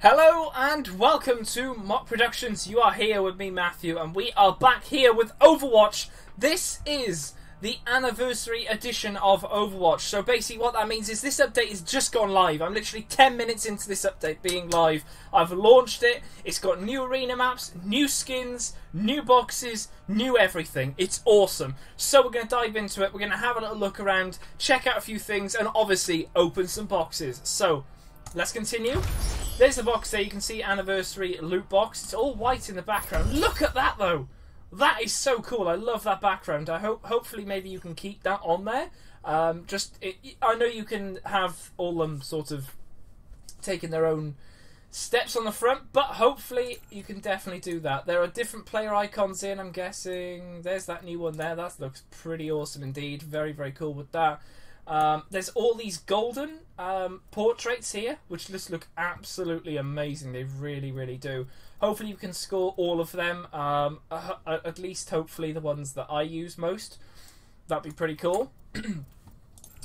Hello and welcome to Mok Productions. You are here with me, Matthew, and we are back here with Overwatch. This is the anniversary edition of Overwatch. So basically, what that means is this update is just gone live. I'm literally 10 minutes into this update being live. I've launched it. It's got new arena maps, new skins, new boxes, new everything. It's awesome. So we're going to dive into it. We're going to have a little look around, check out a few things, and obviously open some boxes. So let's continue. There's the box there. You can see anniversary loot box. It's all white in the background. Look at that though. That is so cool. I love that background. I hope, hopefully, maybe you can keep that on there. Um, just, it, I know you can have all them sort of taking their own steps on the front, but hopefully you can definitely do that. There are different player icons in. I'm guessing there's that new one there. That looks pretty awesome indeed. Very, very cool with that. Um, there's all these golden um, portraits here, which just look absolutely amazing. They really, really do. Hopefully, you can score all of them. Um, uh, at least, hopefully, the ones that I use most. That'd be pretty cool.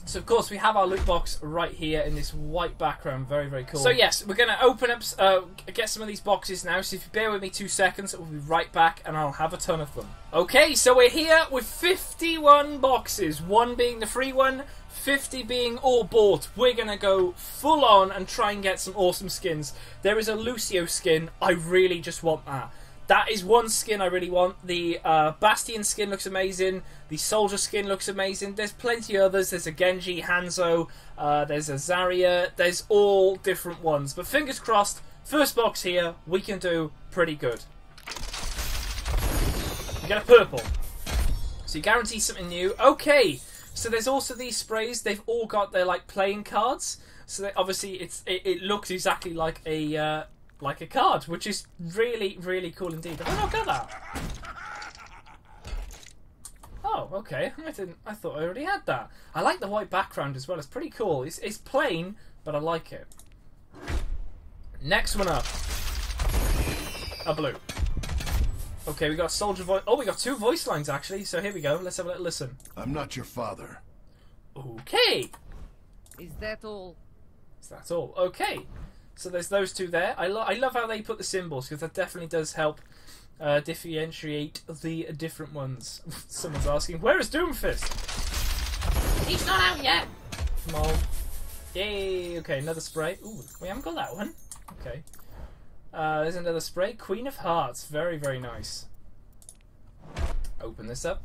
So of course we have our loot box right here in this white background. Very very cool. So yes, we're gonna open up, uh, get some of these boxes now. So if you bear with me two seconds, we'll be right back, and I'll have a ton of them. Okay, so we're here with 51 boxes. One being the free one, 50 being all bought. We're gonna go full on and try and get some awesome skins. There is a Lucio skin. I really just want that. That is one skin I really want. The uh, Bastion skin looks amazing. The Soldier skin looks amazing. There's plenty of others. There's a Genji, Hanzo, uh, there's a Zarya. There's all different ones. But fingers crossed, first box here, we can do pretty good. We get a purple. So you guarantee something new. Okay, so there's also these sprays. They've all got their like playing cards. So they, obviously it's it, it, looks exactly like a uh, like a card, which is really, really cool indeed. Have I not got that? Oh, okay. I didn't. I thought I already had that. I like the white background as well. It's pretty cool. It's, it's plain, but I like it. Next one up. A blue. Okay, we got a soldier voice. Oh, we got two voice lines actually. So here we go. Let's have a little listen. I'm not your father. Okay. Is that all? Is that all? Okay. So there's those two there. I, lo- I love how they put the symbols because that definitely does help uh, differentiate the different ones. Someone's asking, where is Doomfist? He's not out yet. Come on. Yay! Okay, another spray. Ooh, we haven't got that one. Okay. Uh, there's another spray. Queen of Hearts. Very, very nice. Open this up.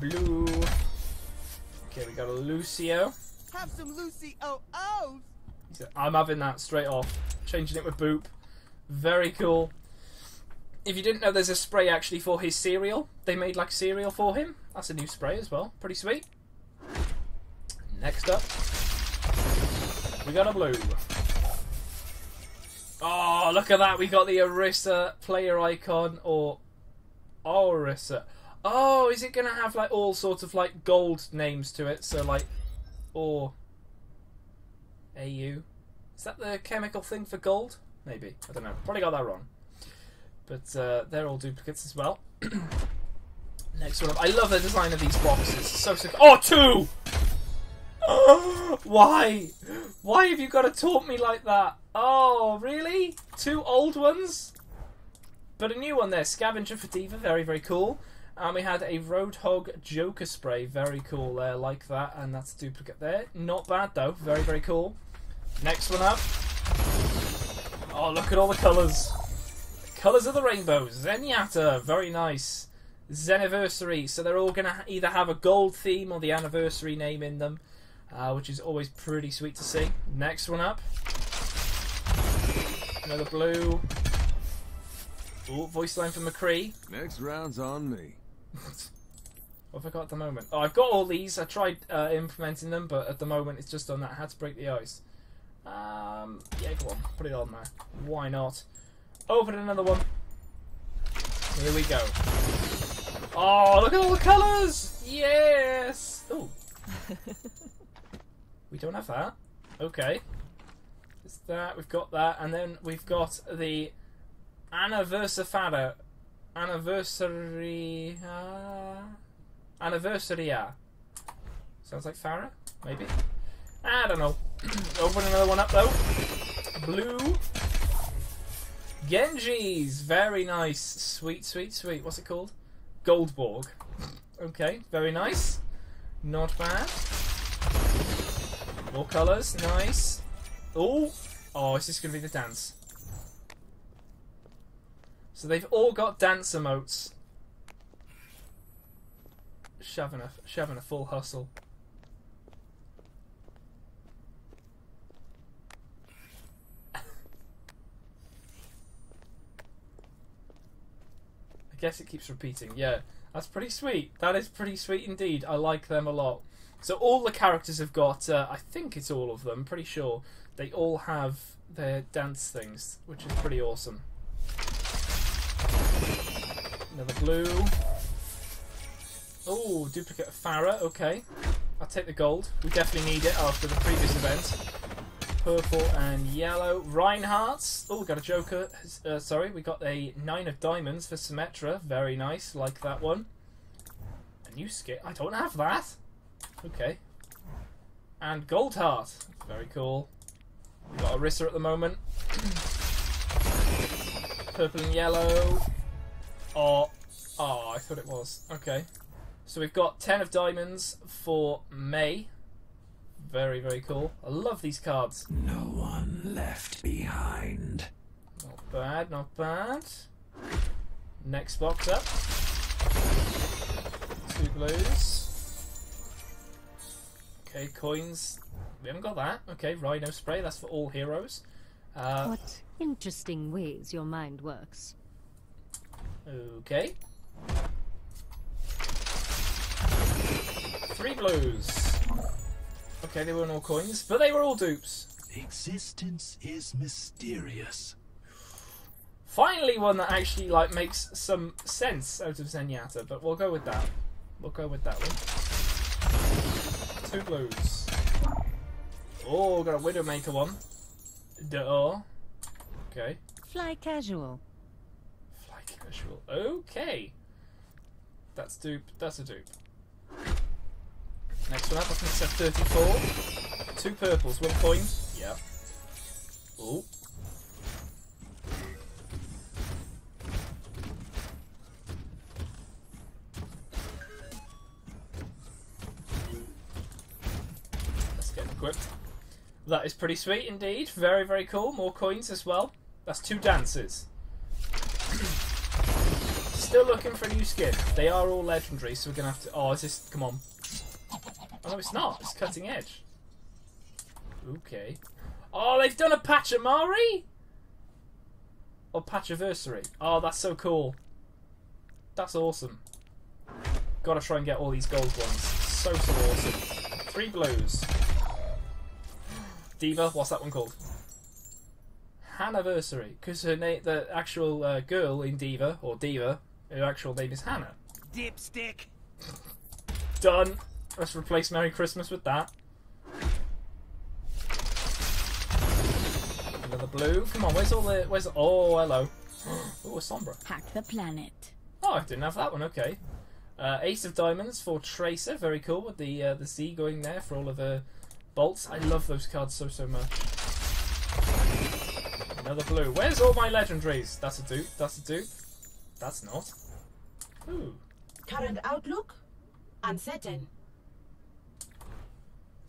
Blue. Okay, we got a Lucio. Have some Lucy oh ohs. I'm having that straight off. Changing it with Boop. Very cool. If you didn't know, there's a spray actually for his cereal. They made like cereal for him. That's a new spray as well. Pretty sweet. Next up, we got a blue. Oh, look at that. We got the Orisa player icon or Orisa. Oh, is it going to have like all sorts of like gold names to it? So like or AU. Is that the chemical thing for gold? Maybe. I don't know. Probably got that wrong. But uh, they're all duplicates as well. Next one up. I love the design of these boxes. So sick. Oh, two! Why? Why have you got to taunt me like that? Oh, really? Two old ones? But a new one there. Scavenger for D.Va. Very, very cool. And we had a Roadhog Joker spray. Very cool there, like that. And that's a duplicate there. Not bad though. Very, very cool. Next one up. Oh, look at all the colours. Colours of the rainbow. Zenyatta. Very nice. Zeniversary. So they're all going to either have a gold theme or the anniversary name in them. Uh, which is always pretty sweet to see. Next one up. Another blue. Ooh, voice line for McCree. Next round's on me. what have I got at the moment? Oh, I've got all these. I tried uh, implementing them, but at the moment it's just on that. I had to break the ice. Um, yeah, go on. Put it on there. Why not? Open another one. Here we go. Oh, look at all the colours! Yes! Oh. we don't have that. Okay. It's that. We've got that. And then we've got the Anniversary. Uh, Anniversaria. Sounds like Pharah? Maybe? I don't know. Open another one up though. Blue. Genji's. Very nice. Sweet, sweet, sweet. What's it called? Goldborg. Okay, very nice. Not bad. More colours. Nice. Oh. Oh, is this going to be the dance? So they've all got dance emotes. Shoving a, shoving a full hustle. I guess it keeps repeating. Yeah, that's pretty sweet. That is pretty sweet indeed. I like them a lot. So all the characters have got. Uh, I think it's all of them. Pretty sure they all have their dance things, which is pretty awesome. Another blue. Oh, duplicate of Pharah. Okay, I'll take the gold. We definitely need it after the previous event. Purple and yellow. Reinhardt's. Oh, we got a Joker. Uh, sorry, we got a Nine of Diamonds for Symmetra. Very nice. Like that one. A new skin. I don't have that. Okay. And Goldheart. Very cool. We've got Orisa at the moment. Purple and yellow. Oh, oh, I thought it was. Okay. So we've got 10 of diamonds for Mei. Very, very cool. I love these cards. No one left behind. Not bad, not bad. Next box up. Two blues. Okay, coins. We haven't got that. Okay, Rhino Spray. That's for all heroes. Uh, What interesting ways your mind works. Okay. Three blues. Okay, they weren't all coins, but they were all dupes. Existence is mysterious. Finally, one that actually like makes some sense out of Zenyatta, but we'll go with that. We'll go with that one. Two blues. Oh, got a Widowmaker one. Duh. Okay. Fly casual. Fly casual. Okay. That's dupe. That's a dupe. Next one up, I think it's 34. Two purples, one coin. Yeah. Oh. That is pretty sweet indeed. Very, very cool. More coins as well. That's two dances. Still looking for a new skin. They are all legendary, so we're gonna have to. Oh, is this? Come on. Oh no, it's not. It's cutting edge. Okay. Oh, they've done a Pachimari. Or Pachiversary. Oh, that's so cool. That's awesome. Gotta try and get all these gold ones. So so awesome. Three blues. D.Va, what's that one called? Hanniversary, because her name, the actual uh, girl in Diva or Diva, her actual name is Hannah. Dipstick. Done. Let's replace Merry Christmas with that. Another blue. Come on, where's all the? Where's? Oh, hello. Oh, a Sombra. Hack the planet. Oh, I didn't have that one. Okay. Uh, Ace of Diamonds for Tracer. Very cool with the uh, the Z going there for all of her bolts. I love those cards so so much. Another blue. Where's all my legendaries? That's a dupe. That's a dupe. That's not. Ooh. Current outlook? Uncertain.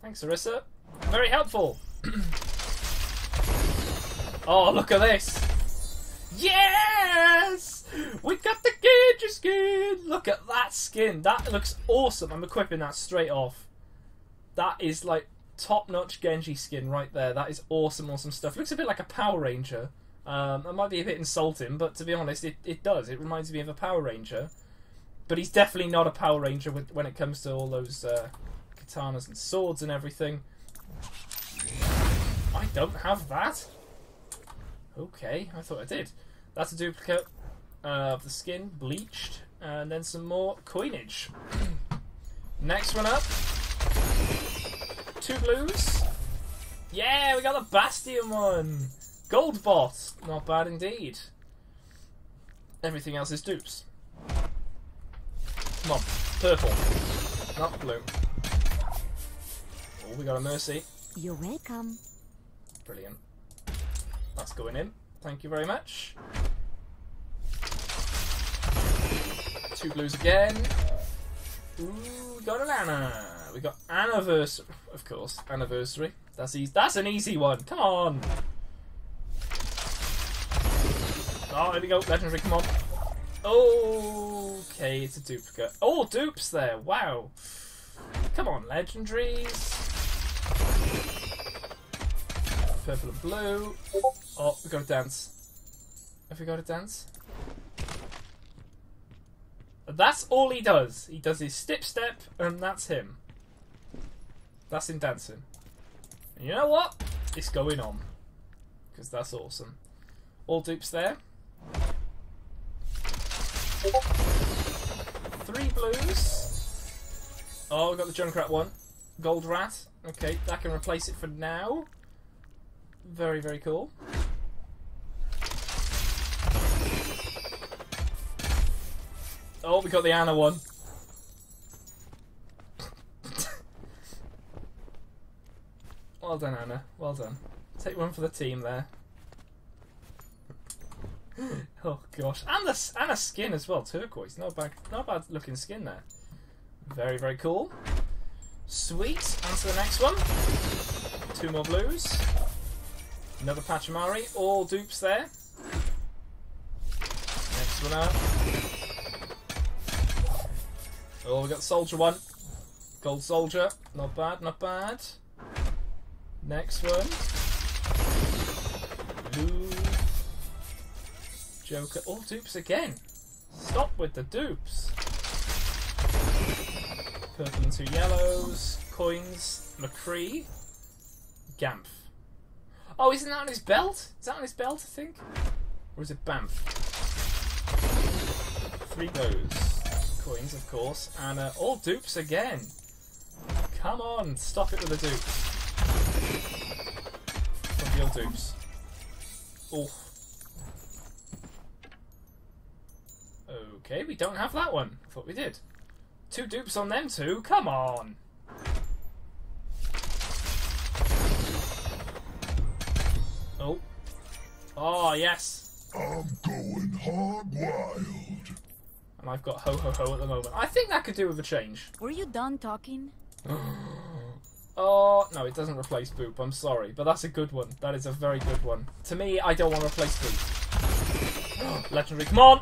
Thanks, Orisa. Very helpful. oh, look at this. Yes! We got the Genji skin! Look at that skin. That looks awesome. I'm equipping that straight off. That is like top notch Genji skin right there. That is awesome, awesome stuff. Looks a bit like a Power Ranger. Um, that might be a bit insulting, but to be honest, it, it does. It reminds me of a Power Ranger. But he's definitely not a Power Ranger with, when it comes to all those uh, katanas and swords and everything. I don't have that. Okay, I thought I did. That's a duplicate of the skin, bleached, and then some more coinage. Next one up. Two blues. Yeah, we got the Bastion one. Gold bot. Not bad indeed. Everything else is dupes. Come on. Purple. Not blue. Oh, we got a Mercy. You're welcome. Brilliant. That's going in. Thank you very much. Two blues again. Ooh, we got an Ana. We got anniversary, of course. Anniversary. That's easy. That's an easy one. Come on. Oh, here we go. Legendary. Come on. Okay, it's a duplicate. Oh, dupes there. Wow. Come on, legendaries. Purple and blue. Oh, we got to dance. Have we got a dance? That's all he does. He does his step step, and that's him. That's in dancing. And you know what? It's going on. Because that's awesome. All dupes there. Three blues. Oh, we got the Junkrat one. Gold Rat. Okay, that can replace it for now. Very, very cool. Oh, we got the Ana one. Well done, Ana. Well done. Take one for the team there. oh gosh, and the and a skin as well, turquoise. Not bad, not bad looking skin there. Very, very cool. Sweet. On to the next one. Two more blues. Another Pachimari. All dupes there. Next one up. Oh, we got Soldier one. Gold Soldier. Not bad, not bad. Next one. Blue. Joker. All dupes again. Stop with the dupes. Purple and two yellows. Coins. McCree. Gamph. Oh, isn't that on his belt? Is that on his belt, I think? Or is it Bamf? Three goes. Coins, of course. And uh, all dupes again. Come on, stop it with the dupes. From the. Oh. Okay, we don't have that one. I thought we did. Two dupes on them two. Come on. Oh. Oh, yes. I'm going hog wild. And I've got ho ho ho at the moment. I think that could do with a change. Were you done talking? Oh, no, it doesn't replace Boop. I'm sorry. But that's a good one. That is a very good one. To me, I don't want to replace Boop. Legendary, come on!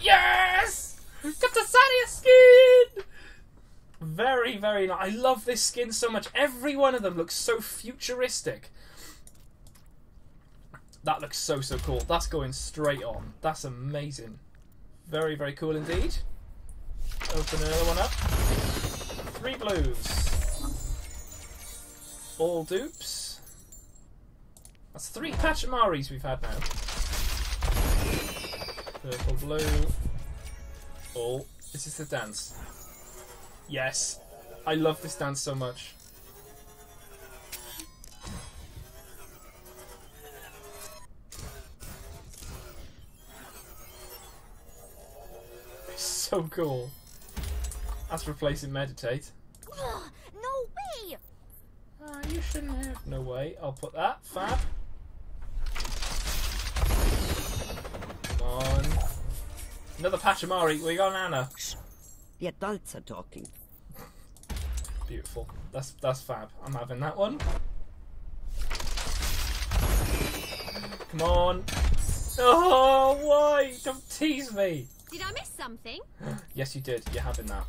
Yes! Got the Zarya skin! Very, very nice. I love this skin so much. Every one of them looks so futuristic. That looks so, so cool. That's going straight on. That's amazing. Very, very cool indeed. Open another one up. Three blues. All dupes. That's three Pachimaris we've had now. Purple, blue. Oh, is this the dance? Yes. I love this dance so much. It's so cool. That's replacing meditate. No way! You shouldn't have. No way. I'll put that. Fab. Come on. Another Pachimari. We got an Ana. The adults are talking. Beautiful. That's that's fab. I'm having that one. Come on. Oh, why? Don't tease me. Did I miss something? Yes, you did. You're having that.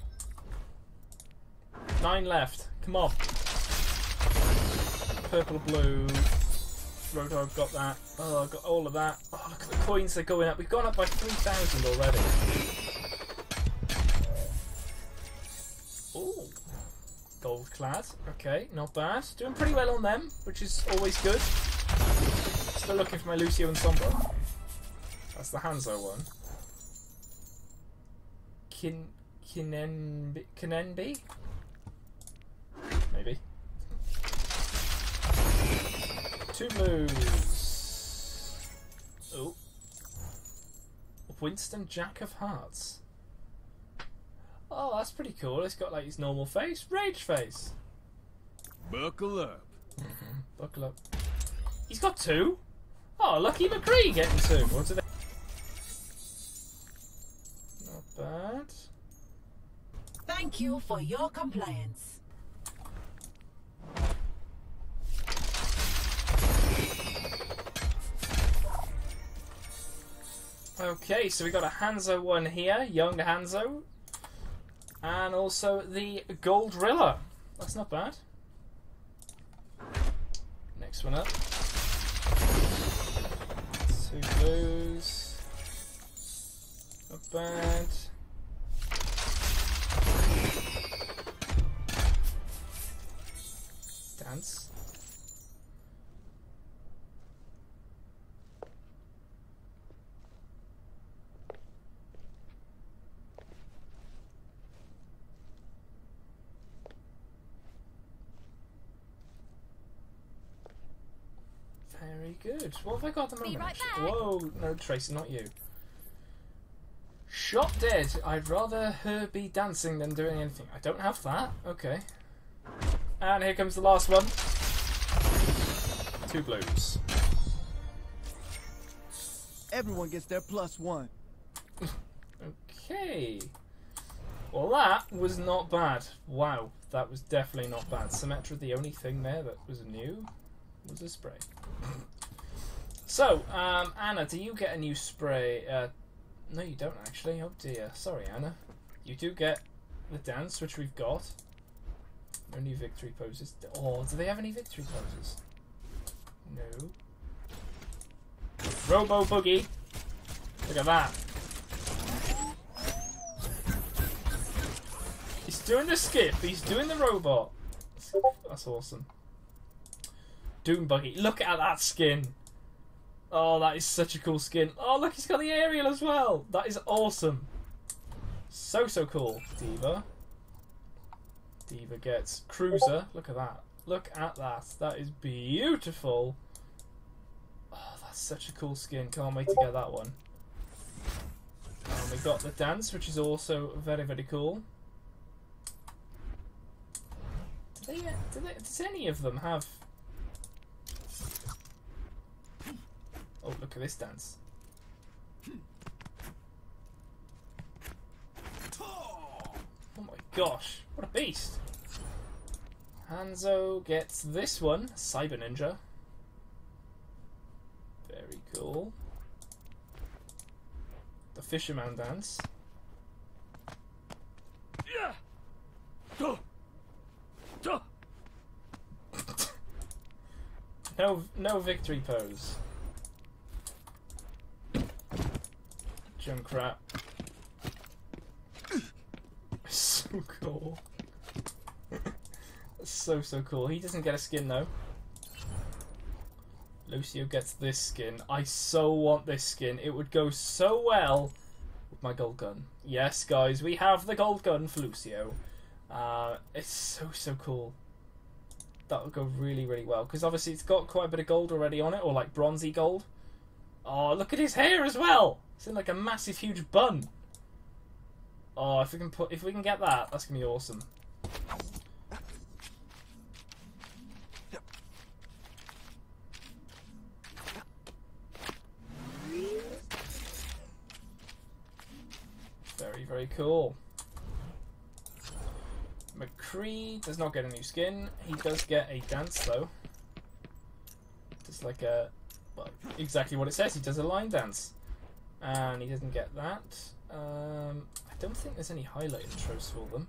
Nine left. Come on. Purple, blue. Roadhog I've got that. Oh, I've got all of that. Oh, look at the coins they're going up. We've gone up by 3,000 already. Ooh. Gold clad. Okay, not bad. Doing pretty well on them, which is always good. Still looking for my Lucio and Sombra. That's the Hanzo one. Kin Kinenbi Kinenbi? Maybe. Two blues. Oh. Winston Jack of Hearts. Oh, that's pretty cool. It's got like his normal face. Rage face. Buckle up. Buckle up. He's got two. Oh, lucky McCree getting two. What do they? Not bad. Thank you for your compliance. Okay, so we got a Hanzo one here, young Hanzo, and also the Gold Rilla. That's not bad. Next one up. Two blues. Not bad. Dance. Very good. What have I got at the Be moment? right back. Whoa, no, Tracy, not you. Shot dead. I'd rather her be dancing than doing anything. I don't have that. Okay. And here comes the last one. Two blues. Everyone gets their plus one. Okay. Well, that was not bad. Wow, that was definitely not bad. Symmetra, the only thing there that was new was a spray. So, um, Ana, do you get a new spray? Uh, no, you don't actually. Oh dear. Sorry, Ana. You do get the dance, which we've got. No new victory poses. Oh, do they have any victory poses? No. Robo Boogie. Look at that. He's doing the skip. He's doing the robot. That's awesome. Dune Buggy. Look at that skin. Oh, that is such a cool skin. Oh, look, he's got the aerial as well. That is awesome. So, so cool. D.Va. D.Va gets Cruiser. Look at that. Look at that. That is beautiful. Oh, that's such a cool skin. Can't wait to get that one. And we got the dance, which is also very, very cool. Do they, do they, does any of them have? Look at this dance! Oh my gosh, what a beast! Hanzo gets this one, Cyber Ninja. Very cool. The Fisherman dance. No, no victory pose. Junkrat. so cool. so so cool. He doesn't get a skin though. Lucio gets this skin. I so want this skin. It would go so well with my gold gun. Yes, guys, we have the gold gun for Lucio. Uh, it's so so cool. That would go really really well because obviously it's got quite a bit of gold already on it, or like bronzy gold. Oh, look at his hair as well. It's in like a massive huge bun. Oh, if we can put if we can get that, that's gonna be awesome. Very, very cool. McCree does not get a new skin. He does get a dance though. Just like a well, exactly what it says. He does a line dance, and he doesn't get that. Um, I don't think there's any highlight intros for them.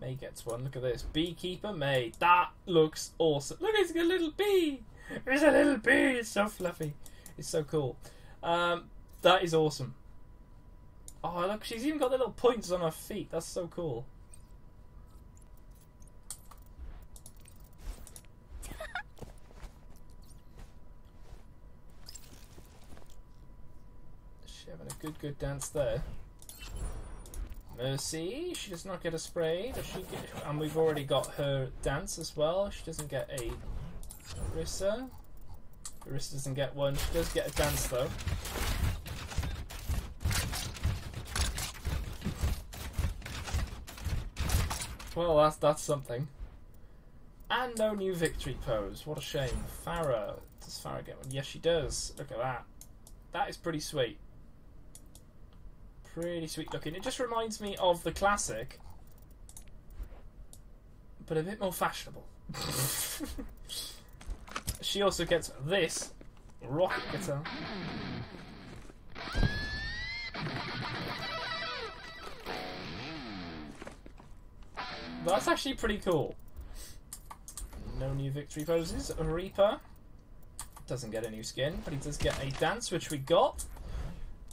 Mei gets one. Look at this, beekeeper Mei. That looks awesome. Look, it's a little bee. It's a little bee. It's so fluffy. It's so cool. Um, that is awesome. Oh, look, she's even got the little points on her feet. That's so cool. She having a good, dance there. Mercy, she does not get a spray. She get? And we've already got her dance as well. She doesn't get a Rissa. Orisa doesn't get one. She does get a dance though. Well, that's that's something. And no new victory pose. What a shame. Pharah. Does Pharah get one? Yes, she does. Look at that. That is pretty sweet. Pretty sweet looking. It just reminds me of the classic, but a bit more fashionable. she also gets this rocket guitar. That's actually pretty cool. No new victory poses. Reaper doesn't get a new skin, but he does get a dance, which we got.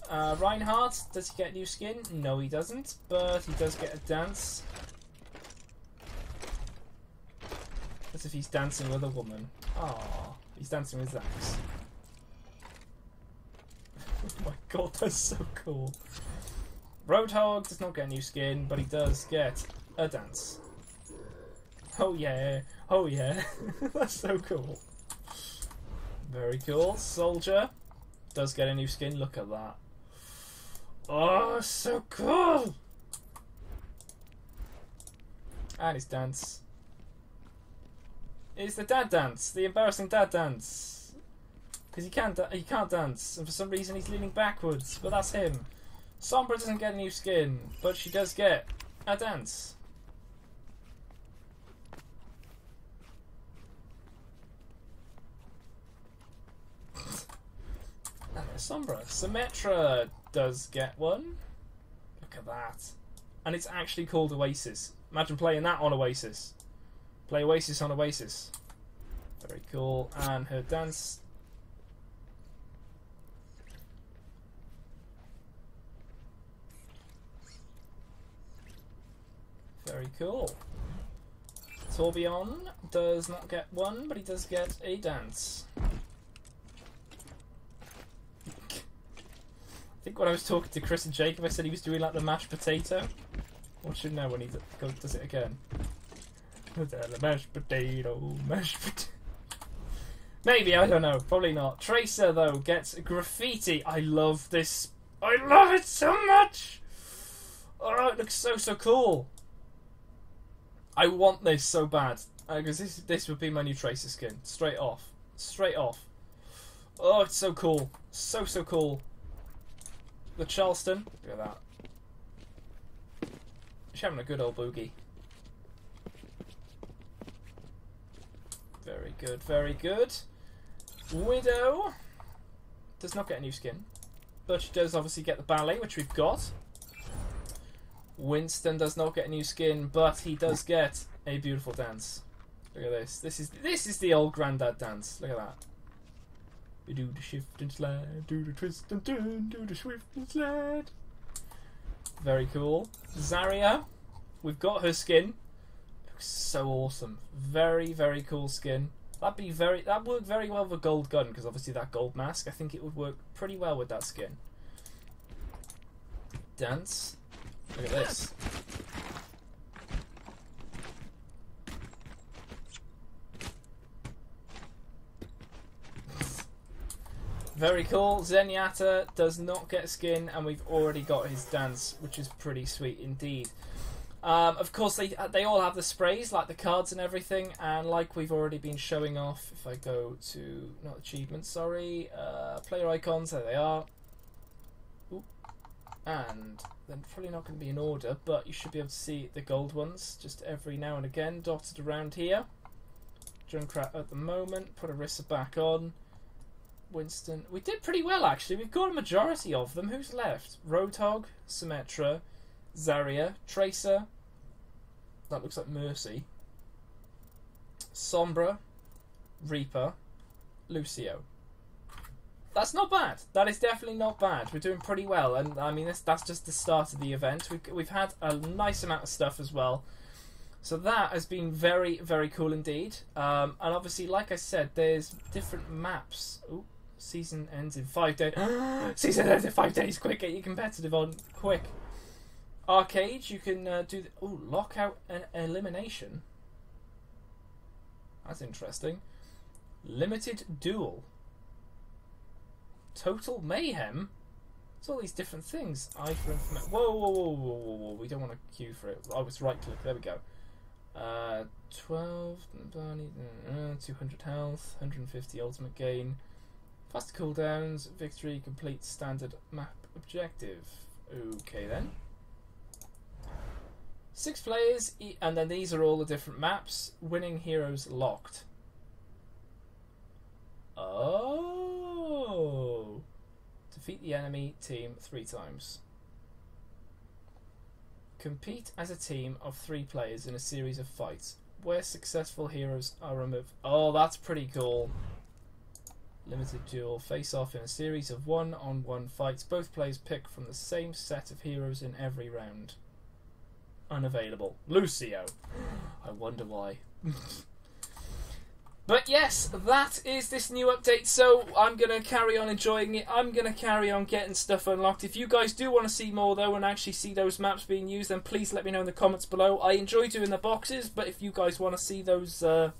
Uh, Reinhardt, does he get new skin? No, he doesn't, but he does get a dance. As if he's dancing with a woman. Ah, he's dancing with Zax. oh my god, that's so cool. Roadhog does not get a new skin, but he does get a dance. Oh yeah, oh yeah, that's so cool. Very cool. Soldier does get a new skin. Look at that. Oh, so cool! And his dance. It's the dad dance, the embarrassing dad dance. Because he can't, he can't dance, and for some reason he's leaning backwards. But that's him. Sombra doesn't get a new skin, but she does get a dance. Sombra. Symmetra does get one. Look at that. And it's actually called Oasis. Imagine playing that on Oasis. Play Oasis on Oasis. Very cool. And her dance. Very cool. Torbjorn does not get one, but he does get a dance. I think when I was talking to Chris and Jacob, I said he was doing like the mashed potato. What should know when he does it again? The mashed potato, mashed potato. Maybe I don't know. Probably not. Tracer though gets graffiti. I love this. I love it so much. Oh, it looks so so cool. I want this so bad uh, because this this would be my new Tracer skin straight off, straight off. Oh, it's so cool, so so cool. The Charleston. Look at that. She's having a good old boogie. Very good, very good. Widow does not get a new skin, but she does obviously get the ballet, which we've got. Winston does not get a new skin, but he does get a beautiful dance. Look at this. This is this is the old granddad dance. Look at that. Do the shift and slide, do the twist and turn, do the swift and slide. Very cool. Zarya, we've got her skin. Looks so awesome. Very very cool skin. That'd be very that work very well with a gold gun because obviously that gold mask. I think it would work pretty well with that skin. Dance. Look at this. Very cool. Zenyatta does not get skin, and we've already got his dance, which is pretty sweet indeed. Um, of course, they they all have the sprays, like the cards and everything, and like we've already been showing off. If I go to not achievements, sorry, uh, player icons, there they are. Oop. And they're probably not going to be in order, but you should be able to see the gold ones just every now and again dotted around here. Junkrat at the moment. Put Orisa back on. Winston. We did pretty well actually. We've got a majority of them. Who's left? Roadhog, Symmetra, Zarya, Tracer. That looks like Mercy. Sombra, Reaper, Lucio. That's not bad. That is definitely not bad. We're doing pretty well, and I mean that's that's just the start of the event. We've we've had a nice amount of stuff as well. So that has been very, very cool indeed. Um, and obviously, like I said, there's different maps. Ooh, season ends in five days. season ends in five days. Quick, get your competitive on. Quick. Arcade, you can uh, do. The, ooh, lockout and elimination. That's interesting. Limited duel. Total mayhem. It's all these different things. I for information. Whoa, whoa, whoa, whoa, whoa, whoa! We don't want to queue for it. I was right click. There we go. Uh, 12, uh, 200 health, 150 ultimate gain, faster cooldowns, victory, complete standard map objective. Okay then. Six players, and then these are all the different maps. Winning heroes locked. Oh. Defeat the enemy team three times. Compete as a team of three players in a series of fights where successful heroes are removed. Oh, that's pretty cool. Limited duel face off in a series of one on one fights. Both players pick from the same set of heroes in every round. Unavailable. Lucio. I wonder why. But yes, that is this new update. So I'm gonna carry on enjoying it. I'm gonna carry on getting stuff unlocked. If you guys do want to see more though and actually see those maps being used, then please let me know in the comments below. I enjoy doing the boxes, but if you guys want to see those uh,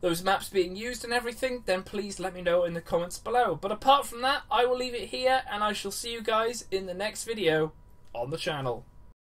those maps being used and everything, then please let me know in the comments below. But apart from that, I will leave it here, and I shall see you guys in the next video on the channel.